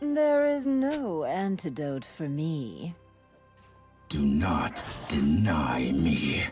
There is no antidote for me. Do not deny me.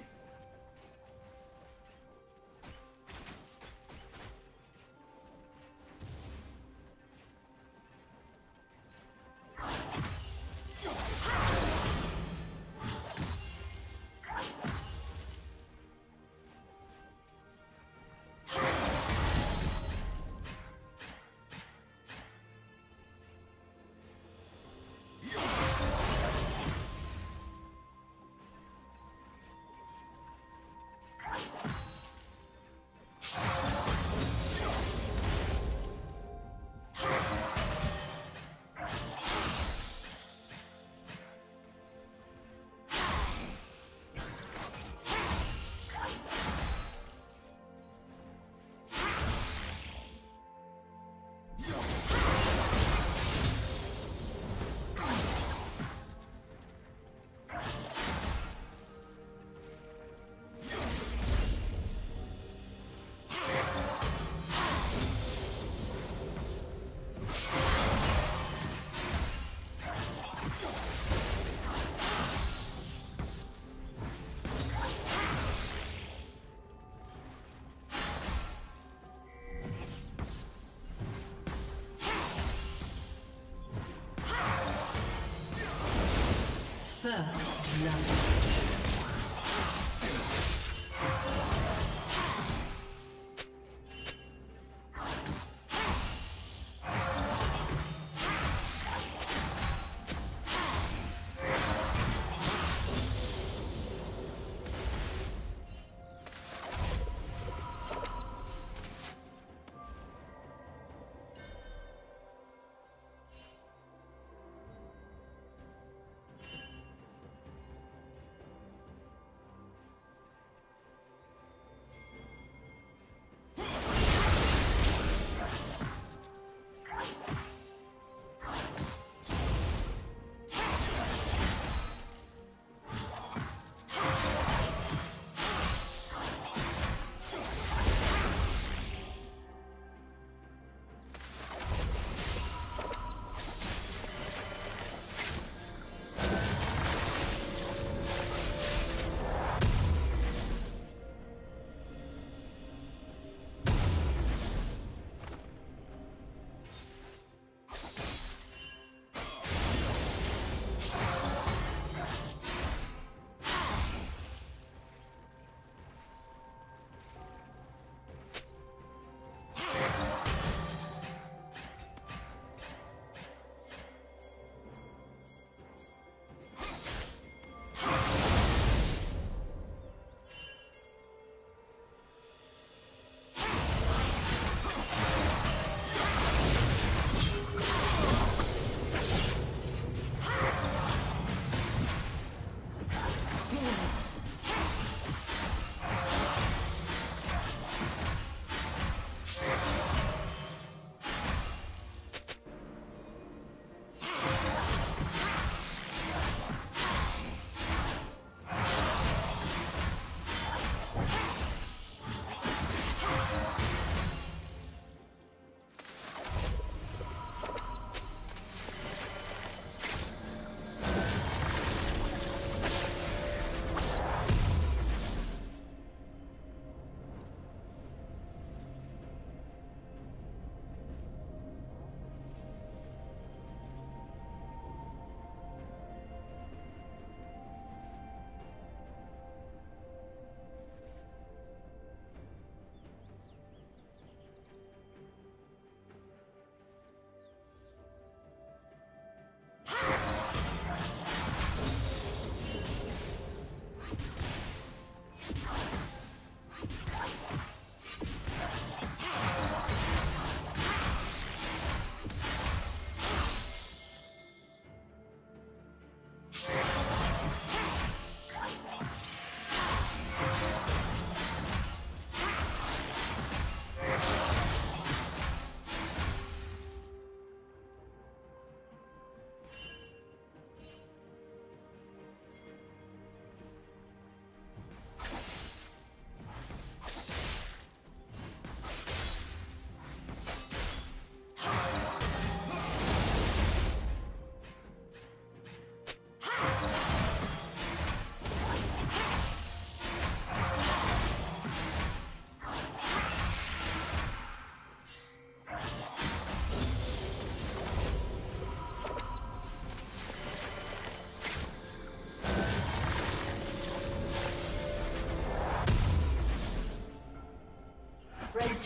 First love.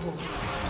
favor.